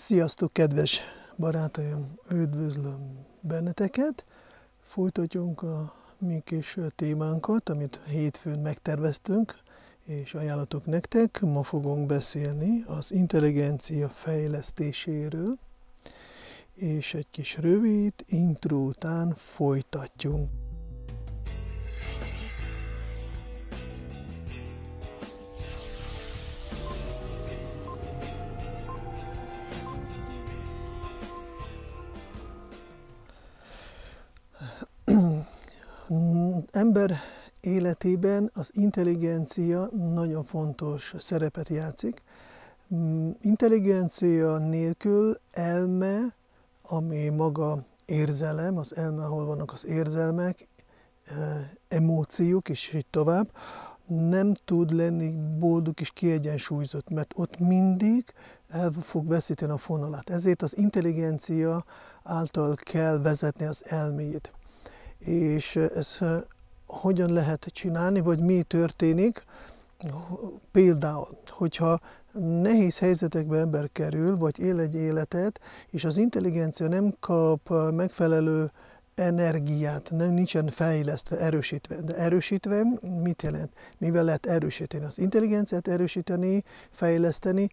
Sziasztok, kedves barátaim! Üdvözlöm benneteket! Folytatjunk a mi kis témánkat, amit hétfőn megterveztünk, és ajánlatok nektek. Ma fogunk beszélni az intelligencia fejlesztéséről, és egy kis rövid intro után folytatjunk. Ember életében az intelligencia nagyon fontos szerepet játszik. Intelligencia nélkül elme, ami maga érzelem, az elme, ahol vannak az érzelmek, e, emóciók, és így tovább, nem tud lenni boldog és kiegyensúlyozott, mert ott mindig el fog veszíteni a fonalat. Ezért az intelligencia által kell vezetni az elméjét. És ez hogyan lehet csinálni, vagy mi történik. Például, hogyha nehéz helyzetekbe ember kerül, vagy él egy életet, és az intelligencia nem kap megfelelő energiát, nem nincsen fejlesztve, erősítve. De erősítve mit jelent? Mivel lehet erősíteni? Az intelligenciát erősíteni, fejleszteni,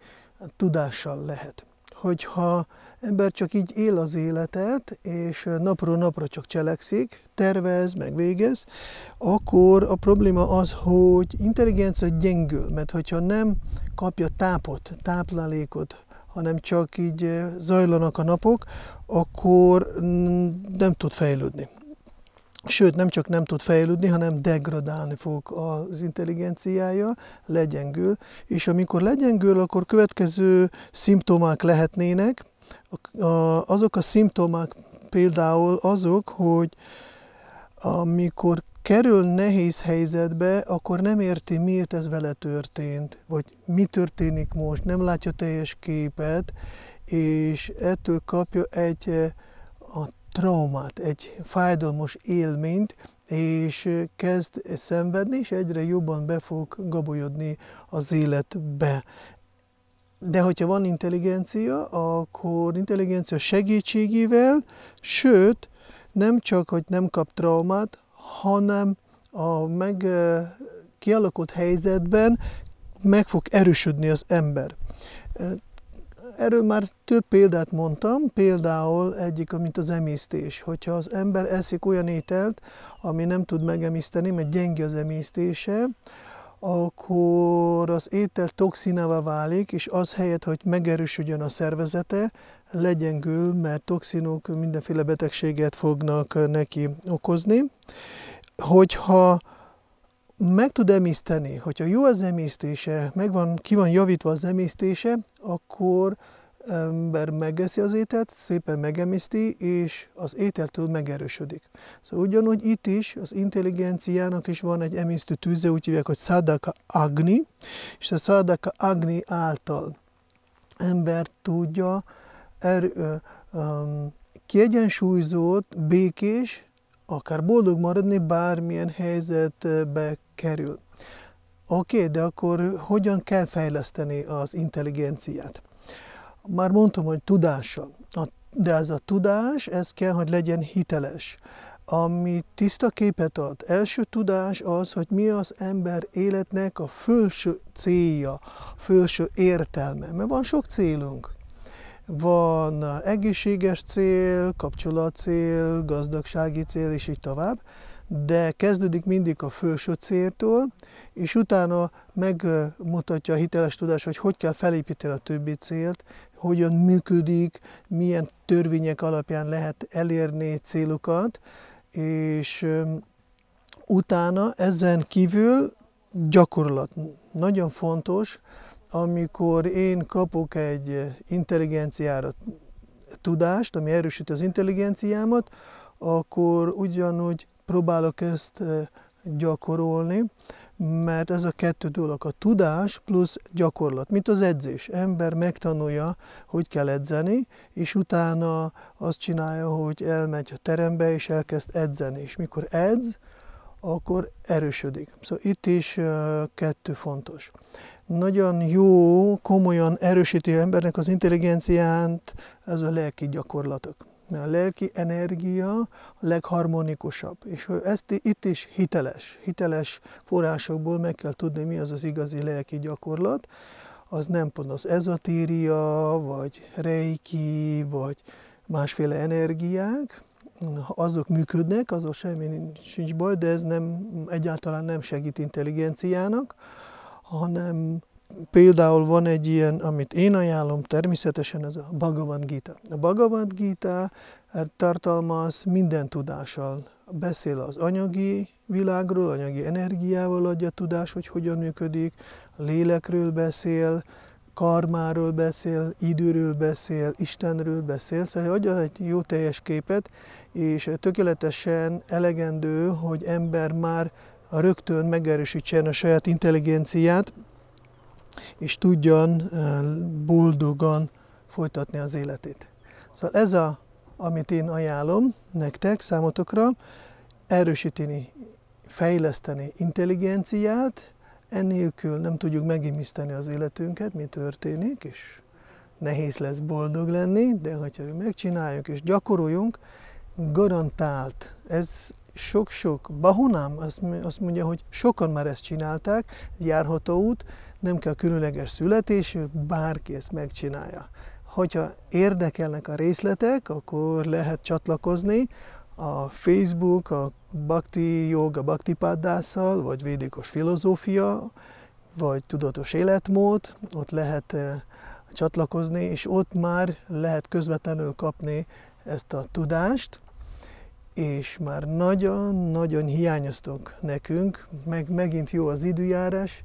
tudással lehet hogyha ember csak így él az életet, és napról napra csak cselekszik, tervez, meg végez, akkor a probléma az, hogy intelligencia gyengül, mert hogyha nem kapja tápot, táplálékot, hanem csak így zajlanak a napok, akkor nem tud fejlődni. Sőt, nem csak nem tud fejlődni, hanem degradálni fog az intelligenciája, legyengül, és amikor legyengül, akkor következő szimptomák lehetnének. Azok a szimptomák például azok, hogy amikor kerül nehéz helyzetbe, akkor nem érti, miért ez vele történt, vagy mi történik most, nem látja teljes képet, és ettől kapja egy a traumát, egy fájdalmas élményt, és kezd szenvedni, és egyre jobban be fog gabolyodni az életbe. De hogyha van intelligencia, akkor intelligencia segítségével, sőt, nem csak, hogy nem kap traumát, hanem a meg kialakult helyzetben meg fog erősödni az ember. Erről már több példát mondtam, például egyik, mint az emésztés. Hogyha az ember eszik olyan ételt, ami nem tud megemészteni, mert gyenge az emésztése, akkor az étel toxinává válik, és az helyett, hogy megerősödjön a szervezete, legyengül, mert toxinok mindenféle betegséget fognak neki okozni. Hogyha meg tud emészteni, hogyha jó az emésztése, megvan, ki van javítva az emésztése, akkor ember megeszi az ételt, szépen megemészti, és az ételtől megerősödik. Szóval ugyanúgy itt is az intelligenciának is van egy emésztő tűze, úgy hívják, hogy Sadaka Agni, és a Sadaka Agni által ember tudja er, um, kiegyensúlyozott, békés, akár boldog maradni, bármilyen helyzetbe kerül. Oké, okay, de akkor hogyan kell fejleszteni az intelligenciát? Már mondtam, hogy tudással. De ez a tudás, ez kell, hogy legyen hiteles. Ami tiszta képet ad. Első tudás az, hogy mi az ember életnek a felső célja, felső értelme. Mert van sok célunk. Van egészséges cél, kapcsolatcél, gazdagsági cél, és így tovább de kezdődik mindig a felső céltól, és utána megmutatja a hiteles tudás, hogy hogy kell felépíteni a többi célt, hogyan működik, milyen törvények alapján lehet elérni célokat, és utána ezen kívül gyakorlat. Nagyon fontos, amikor én kapok egy intelligenciára tudást, ami erősíti az intelligenciámat, akkor ugyanúgy próbálok ezt gyakorolni, mert ez a kettő dolog, a tudás plusz gyakorlat, mint az edzés. Ember megtanulja, hogy kell edzeni, és utána azt csinálja, hogy elmegy a terembe, és elkezd edzeni. És mikor edz, akkor erősödik. Szóval itt is kettő fontos. Nagyon jó, komolyan erősíti embernek az intelligenciát, ez a lelki gyakorlatok. A lelki energia a legharmonikusabb. És ezt itt is hiteles, hiteles forrásokból meg kell tudni, mi az az igazi lelki gyakorlat. Az nem pont az ezotéria, vagy reiki, vagy másféle energiák, azok működnek, azok semmi sincs baj, de ez nem, egyáltalán nem segít intelligenciának, hanem például van egy ilyen, amit én ajánlom, természetesen ez a Bhagavad Gita. A Bhagavad Gita tartalmaz minden tudással. Beszél az anyagi világról, anyagi energiával adja tudás, hogy hogyan működik, a lélekről beszél, karmáról beszél, időről beszél, Istenről beszél, szóval adja egy jó teljes képet, és tökéletesen elegendő, hogy ember már rögtön megerősítsen a saját intelligenciát, és tudjon boldogan folytatni az életét. Szóval ez a, amit én ajánlom nektek, számotokra, erősíteni, fejleszteni intelligenciát, ennélkül nem tudjuk megimiszteni az életünket, mi történik, és nehéz lesz boldog lenni, de hogyha megcsináljuk és gyakoroljunk, garantált, ez sok-sok, Bahunám azt mondja, hogy sokan már ezt csinálták, járható út, nem kell különleges születésű, bárki ezt megcsinálja. Hogyha érdekelnek a részletek, akkor lehet csatlakozni a Facebook, a Bhakti Yoga Bhakti Paddásszal, vagy védikos filozófia, vagy tudatos életmód, ott lehet eh, csatlakozni, és ott már lehet közvetlenül kapni ezt a tudást, és már nagyon-nagyon hiányoztok nekünk, meg megint jó az időjárás,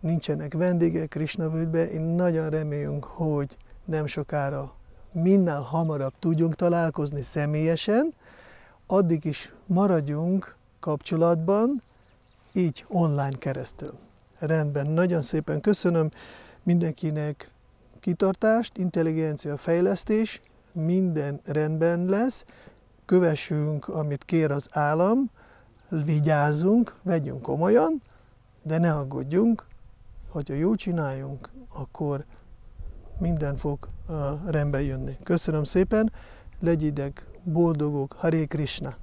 nincsenek vendégek Krishna völgybe, én nagyon reméljünk, hogy nem sokára minnál hamarabb tudjunk találkozni személyesen, addig is maradjunk kapcsolatban, így online keresztül. Rendben, nagyon szépen köszönöm mindenkinek kitartást, intelligencia fejlesztés, minden rendben lesz, kövessünk, amit kér az állam, vigyázzunk, vegyünk komolyan, de ne aggódjunk, hogyha jó csináljunk, akkor minden fog rendbe jönni. Köszönöm szépen, legyidek, boldogok, Hare Krishna!